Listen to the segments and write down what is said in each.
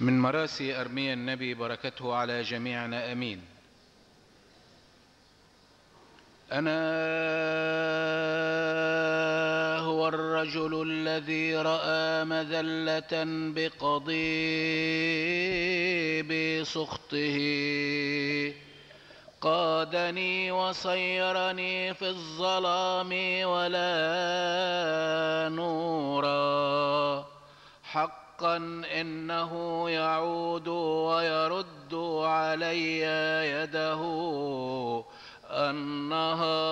من مراسي أرميا النبي بركته على جميعنا أمين. أنا هو الرجل الذي رأى مذلة بقضيب سخطه. قادني وصيرني في الظلام ولا نورا. حقا إنه يعود ويرد علي يده النهار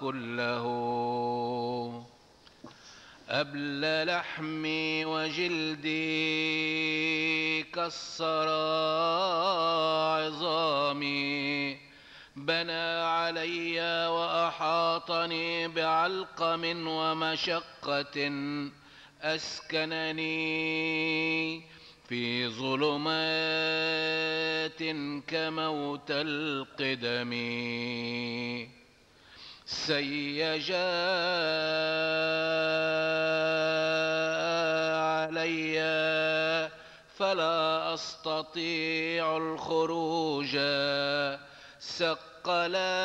كله. أبل لحمي وجلدي كسر عظامي بنى علي وأحاطني بعلقم ومشقة أسكنني في ظلمات كموت القدم سيجا علي فلا استطيع الخروج سقلا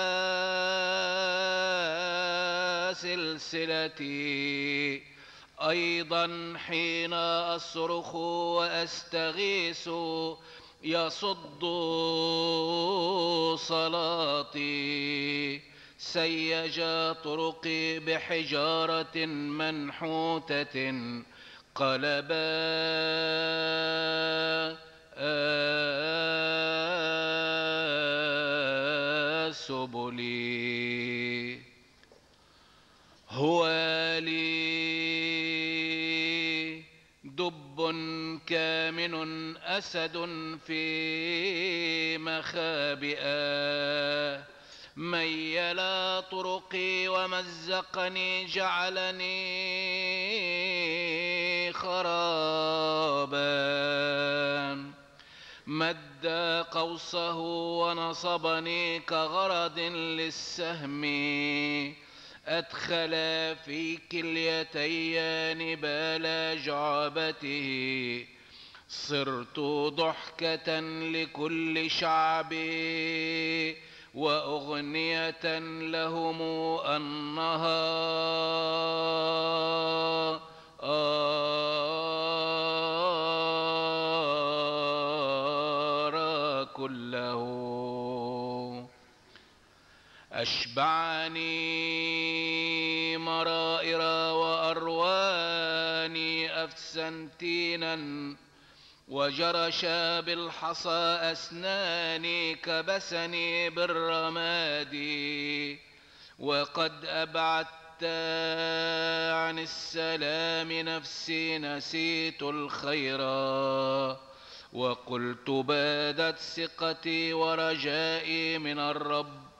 سلسلتي أيضا حين أصرخ وأستغيث يصد صلاتي. سيج طرقي بحجارة منحوتة قلبا سبلي هو لي دب كامن أسد في مخابئه ميلا طرقي ومزقني جعلني مد قوسه ونصبني كغرض للسهم. أدخل في كليتي نبال جعبته. صرت ضحكة لكل شعبي وأغنية لهم أنها أشبعني مرائر وأرواني أفسنتينا وجرش بالحصى أسناني كبسني بالرماد وقد أبعدت عن السلام نفسي نسيت الخير وقلت بادت ثقتي ورجائي من الرب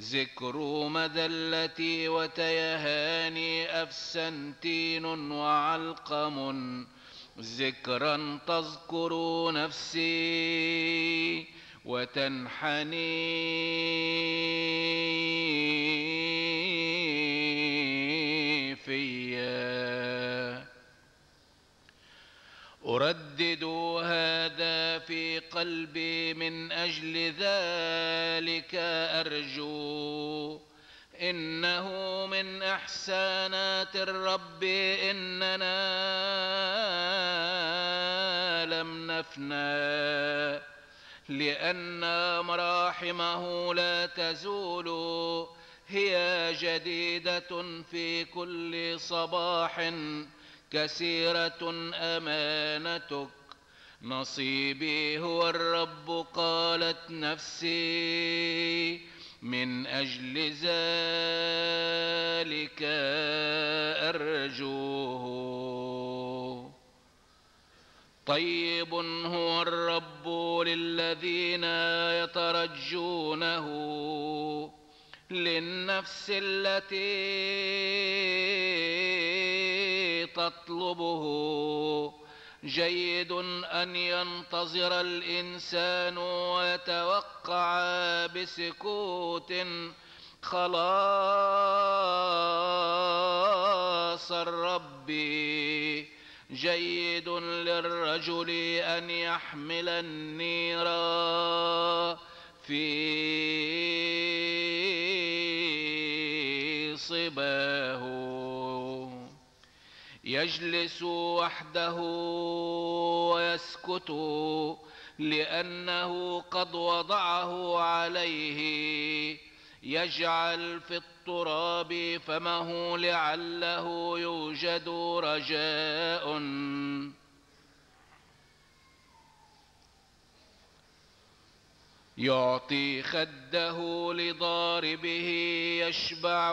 ذكر مذلتي وتيهاني أفسنتين وعلقم ذكرا تذكر نفسي وتنحني فيا. أردد هذا في قلبي من أجل ذلك أرجو إنه من إحسانات الرب إننا لم نفنى لأن مراحمه لا تزول هي جديدة في كل صباح كثيرة أمانتك. نصيبي هو الرب قالت نفسي من أجل ذلك أرجوه. طيب هو الرب للذين يترجونه للنفس التي تطلبه جيد أن ينتظر الإنسان ويتوقع بسكوت. خلاص الرب. جيد للرجل أن يحمل النير في يجلس وحده ويسكت لأنه قد وضعه عليه. يجعل في التراب فمه لعله يوجد رجاء. يعطي خده لضاربه يشبع.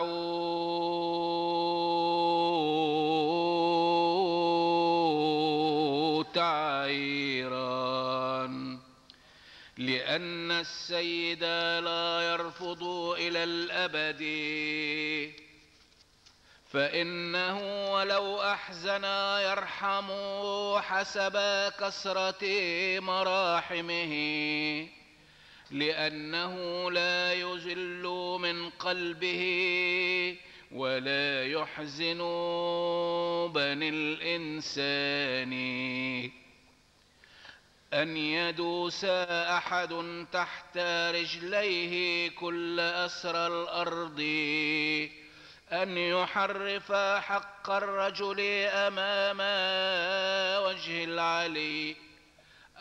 لأن السيد لا يرفض إلى الأبد. فإنه ولو أحزن يرحم حسب كثرة مراحمه لأنه لا يزل من قلبه ولا يحزن بني الإنسان. أن يدوس أحد تحت رجليه كل أسر الأرض أن يحرف حق الرجل أمام وجه العلي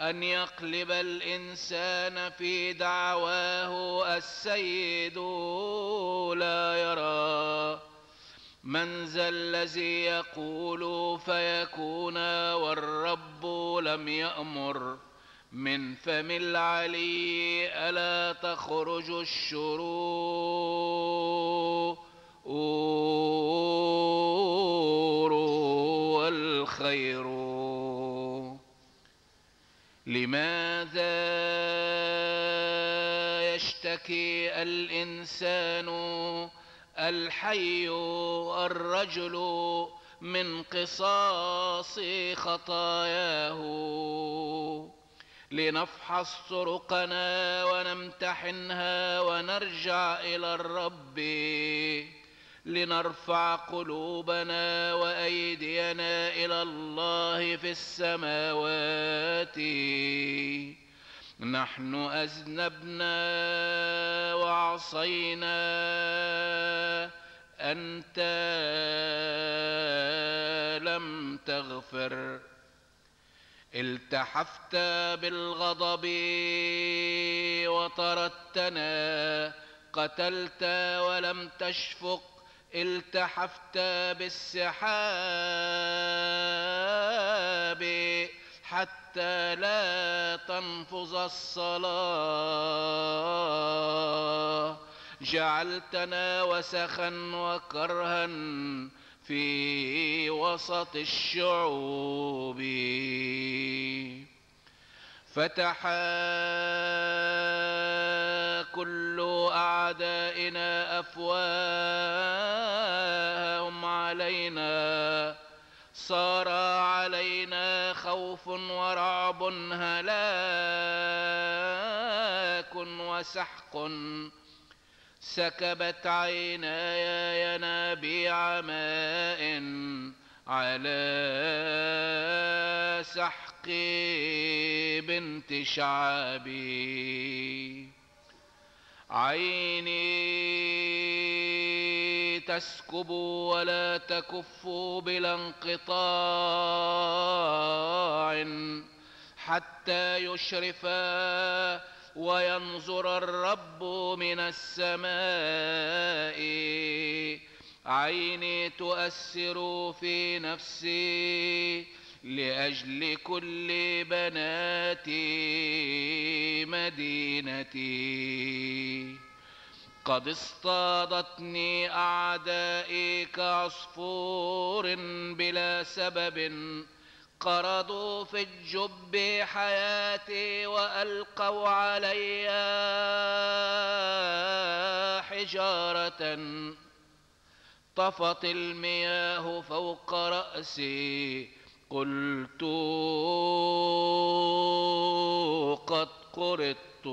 أن يقلب الإنسان في دعواه السيد لا يرى. من ذا الذي يقول فيكون والرب لم يأمر من فم العلي ألا تخرج الشرور والخير. لماذا يشتكي الإنسان الحي الرجل من قصاص خطاياه. لنفحص طرقنا ونمتحنها ونرجع إلى الرب. لنرفع قلوبنا وأيدينا إلى الله في السماوات. نحن أذنبنا وعصينا. أنت لم تغفر. التحفت بالغضب وطردتنا قتلت ولم تشفق. التحفت بالسحاب حتى لا تنفذ الصلاة. جعلتنا وسخا وكرها في وسط الشعوب. فتح كل أعدائنا أفواههم علينا. صار علينا خوف ورعب هلاك وسحق سكبت عيناي ينابيع ماء على سحق بنت شعبي. عيني تسكب ولا تكف بلا انقطاع حتى يشرف وينظر الرب من السماء. عيني تؤثر في نفسي لأجل كل بنات مدينتي. قد اصطادتني أعدائي كعصفور بلا سبب. قرضوا في الجب حياتي وألقوا علي حجارة. طفت المياه فوق رأسي قلت قد قرضت.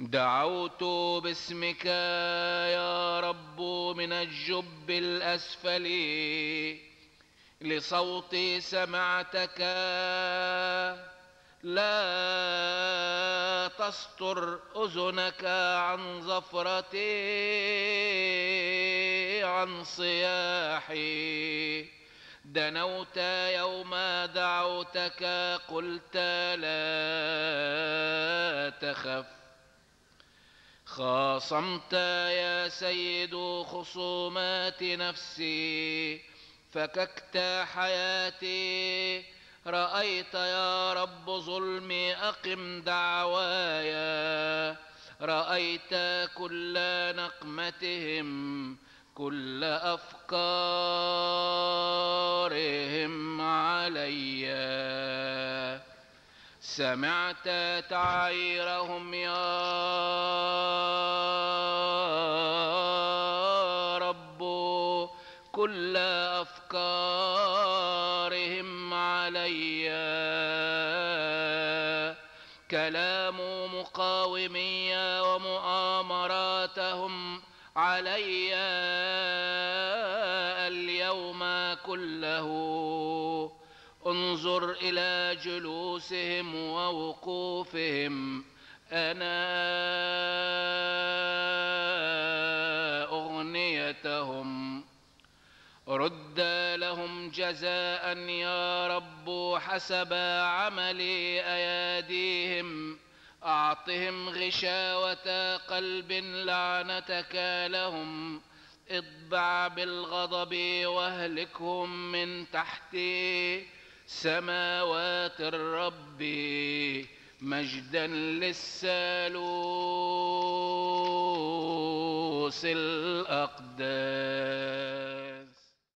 دعوت باسمك يا رب من الجب الأسفل. لصوتي سمعتك. لا تستر أذنك عن زفرتي عن صياحي. دنوت يوم دعوتك قلت لا تخف. خاصمت يا سيد خصومات نفسي فككت حياتي. رأيت يا رب ظلمي أقم دعوايا رأيت كل نقمتهم كل أفكارهم علي. سمعت تعيرهم يا كل أفكارهم علي. كلام مقاومي ومؤامراتهم علي. اليوم كله انظر إلى جلوسهم ووقوفهم. أنا أغنيتهم. رد لهم جزاء يا رب حسب عمل أياديهم. أعطهم غشاوة قلب لعنتك لهم. اطبع بالغضب واهلكهم من تحت سماوات الرب مجدا للثالوث الأقدام.